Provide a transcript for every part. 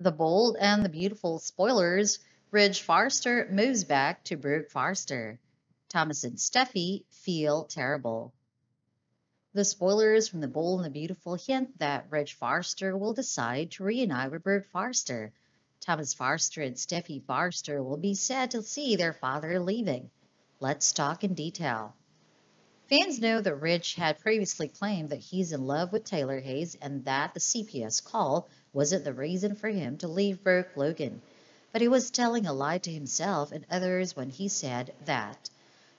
The Bold and the Beautiful spoilers Ridge Forrester moves back to Brooke Forrester. Thomas and Steffy feel terrible. The spoilers from The Bold and the Beautiful hint that Ridge Forrester will decide to reunite with Brooke Forrester. Thomas Forrester and Steffy Forrester will be sad to see their father leaving. Let's talk in detail. Fans know that Ridge had previously claimed that he's in love with Taylor Hayes and that the CPS call wasn't the reason for him to leave Brooke Logan. But he was telling a lie to himself and others when he said that.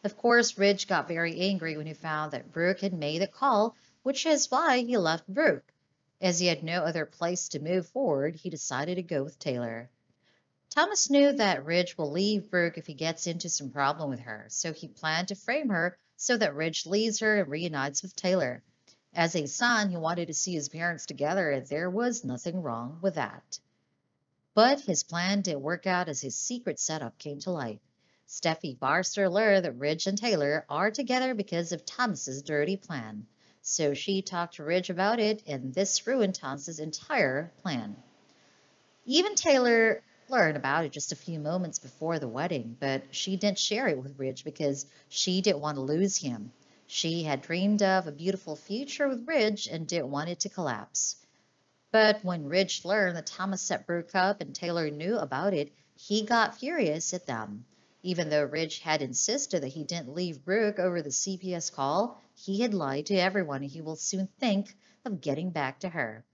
Of course, Ridge got very angry when he found that Brooke had made the call, which is why he left Brooke. As he had no other place to move forward, he decided to go with Taylor. Thomas knew that Ridge will leave Brooke if he gets into some problem with her, so he planned to frame her so that Ridge leaves her and reunites with Taylor. As a son, he wanted to see his parents together, and there was nothing wrong with that. But his plan didn't work out as his secret setup came to light. Steffy Forrester learned that Ridge and Taylor are together because of Thomas's dirty plan. So she talked to Ridge about it, and this ruined Thomas's entire plan. Even Taylor learned about it just a few moments before the wedding, but she didn't share it with Ridge because she didn't want to lose him. She had dreamed of a beautiful future with Ridge and didn't want it to collapse. But when Ridge learned that Thomas set Brooke up and Taylor knew about it, he got furious at them. Even though Ridge had insisted that he didn't leave Brooke over the CPS call, he had lied to everyone and he will soon think of getting back to her.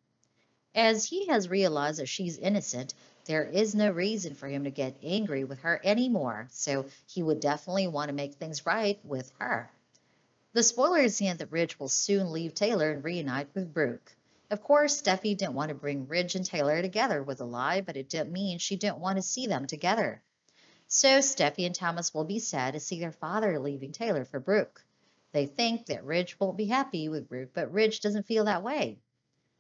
As he has realized that she's innocent, there is no reason for him to get angry with her anymore, so he would definitely want to make things right with her. The spoilers hint that Ridge will soon leave Taylor and reunite with Brooke. Of course, Steffy didn't want to bring Ridge and Taylor together with a lie, but it didn't mean she didn't want to see them together. So Steffy and Thomas will be sad to see their father leaving Taylor for Brooke. They think that Ridge won't be happy with Brooke, but Ridge doesn't feel that way.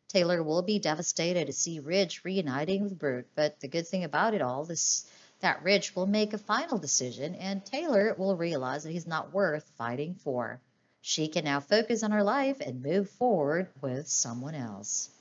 Taylor will be devastated to see Ridge reuniting with Brooke, but the good thing about it all is that Ridge will make a final decision and Taylor will realize that he's not worth fighting for. She can now focus on her life and move forward with someone else.